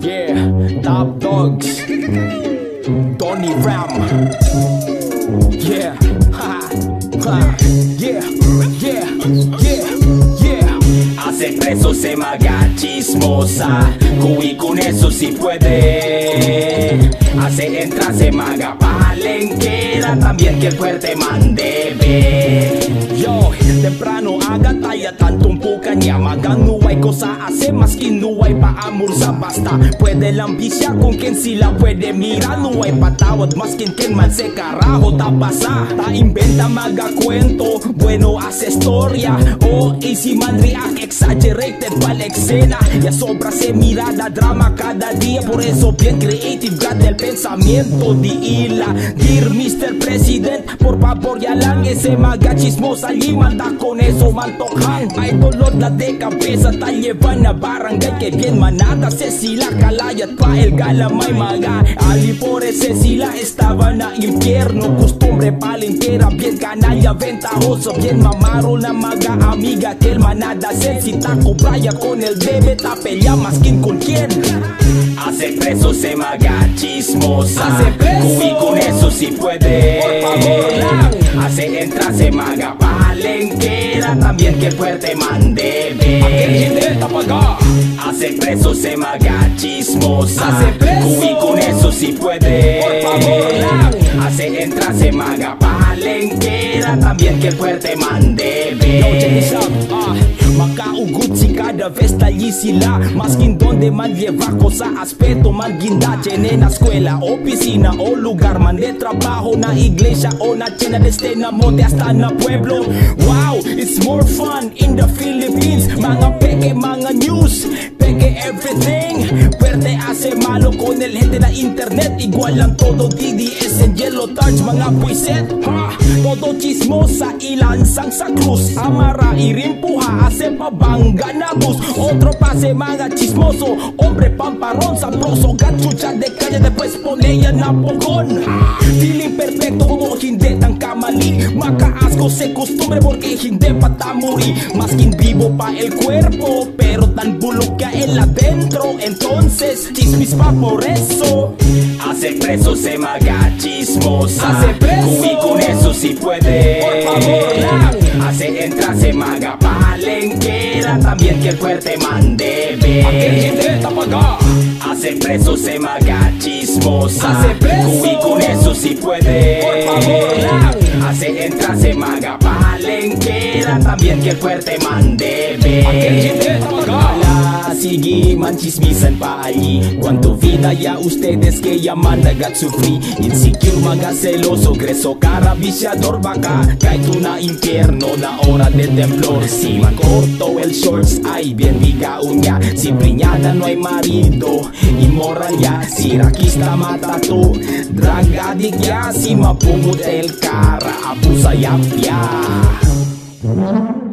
Yeah, top dogs. Tony Ram. Yeah. Yeah, yeah, yeah, yeah. Hace preso se maga chismosa. Cui con eso si puede. Hace entrar se maga palenquera. También que el fuerte mande ve. Yo, temprano haga talla tanto un poca ñamaga no hay cosa hace más que no hay pa amursa basta puede la ambicia con quien si la puede mirar no hay patawad más que quien mal se carajo ta pasa ta inventa maga cuento bueno hace historia o easy man react exaggerated pa la escena ya sobra se mirada drama cada día por eso bien creative grande el pensamiento di ila dear Mr. President por favor ya lang ese maga chismosa y manda con eso mantojan hay dolor la de cabeza ta llevan a barangay que bien manada se si la calayat pa el galamay maga ali por ese si la estaban a infierno costumbre palentera bien canalla ventajoso bien mamaro la maga amiga que el manada se si taco braya con el bebé ta pelea más que con quien Hace preso se maga chismosa Hace preso. Cuy con eso si puede. Por favor, Lan. Hace entrar se maga palenquera También que el fuerte mande Aquel ve gente está pa' acá. Hace preso se maga chismosa Hace preso. Cuy con eso si puede Por favor, Lan. Hace entrar se maga palenquera También que el fuerte mande. Ah, Makaugut si cada vez talli sila Maskin donde man lleva cosa aspecto man guindache en la escuela, oficina o lugar man de trabajo na iglesia o na chena de estena mote hasta na pueblo Wow, it's more fun in the Philippines gente na internet Igual lang todo DDS en yellow tarts mga puiset ha, Todo chismosa ilansang sa cruz Amara y rimpuja hace pabanga na bus. Otro pase mga chismoso Hombre pamparrón sabroso Gachucha de calle después ponella na pogón Feeling kamali Makaasco se costumbre porque hindi patamuri Más que vivo pa el cuerpo Pero tan bulok ka el adentro Entonces chismis pa por eso. Hace preso se maga chismosa. Hace preso. Cuy con eso si puede. Por favor, Lan. Hace entrar se maga palenquera. También que el fuerte mande ve Hace preso se maga chismosa Hace preso. Cuy con eso si puede Por favor. Hace entrar se maga palenquera También que fuerte acá. Wala, sige man chismisan pa allí Cuánto vida ya ustedes que llaman nagat sufri Insecure mga celoso Greso cara viciador baka Kahit una infierno na hora de temblor. Si man corto el shorts ay bien bigaon ya Si preñada no hay marido. Immoral ya Si rakista matato Drug addict ya Si mapumut el cara Abusa ya Mm-hmm.